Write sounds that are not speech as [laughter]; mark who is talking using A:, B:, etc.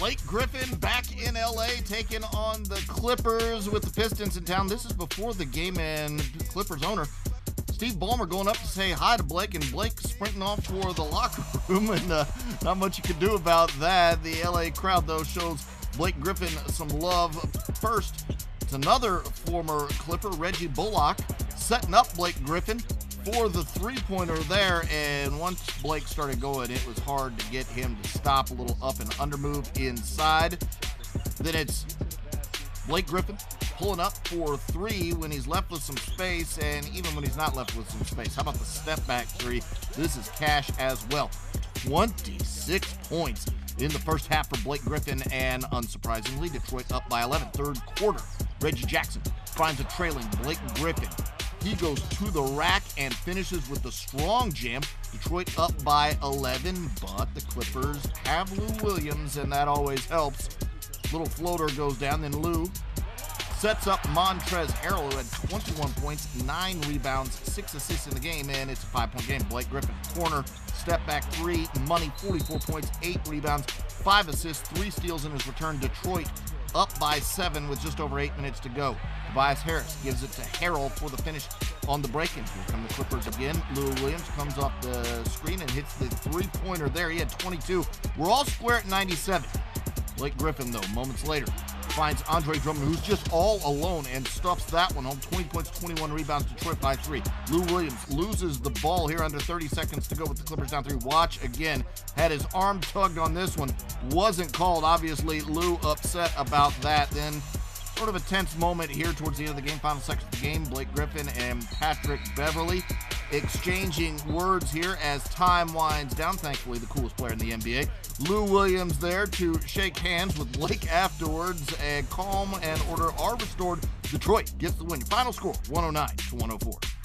A: Blake Griffin back in LA taking on the Clippers with the Pistons in town. This is before the game, and Clippers owner Steve Ballmer going up to say hi to Blake, and Blake sprinting off for the locker room, [laughs] and uh, not much you can do about that. The LA crowd, though, shows Blake Griffin some love. First, it's another former Clipper, Reggie Bullock, setting up Blake Griffin for the three pointer there. And once Blake started going, it was hard to get him to stop. A little up and under move inside. Then it's Blake Griffin pulling up for three when he's left with some space, and even when he's not left with some space. How about the step back three? This is cash as well. 26 points in the first half for Blake Griffin, and unsurprisingly, Detroit up by 11. Third quarter, Reggie Jackson finds a trailing Blake Griffin he goes to the rack and finishes with the strong jam. Detroit up by 11, but the Clippers have Lou Williams, and that always helps. Little floater goes down, then Lou sets up Montrezl Harrell, who had 21 points, 9 rebounds, 6 assists in the game, and it's a 5 point game. Blake Griffin, corner, step back 3, money, 44 points, 8 rebounds, 5 assists, 3 steals in his return. Detroit up by 7 with just over 8 minutes to go. Tobias Harris gives it to Harrell for the finish on the break-in. Here come the Clippers again. Lou Williams comes off the screen and hits the three-pointer there. He had 22. We're all square at 97. Blake Griffin, though, moments later, finds Andre Drummond, who's just all alone, and stuffs that one home. 20 points, 21 rebounds, Detroit by three. Lou Williams loses the ball here under 30 seconds to go with the Clippers down three. Watch again. Had his arm tugged on this one. Wasn't called. Obviously, Lou upset about that. Then Sort of a tense moment here towards the end of the game, final section of the game. Blake Griffin and Patrick Beverley exchanging words here as time winds down. Thankfully, the coolest player in the NBA. Lou Williams there to shake hands with Blake afterwards, and calm and order are restored. Detroit gets the win. Final score 109 to 104.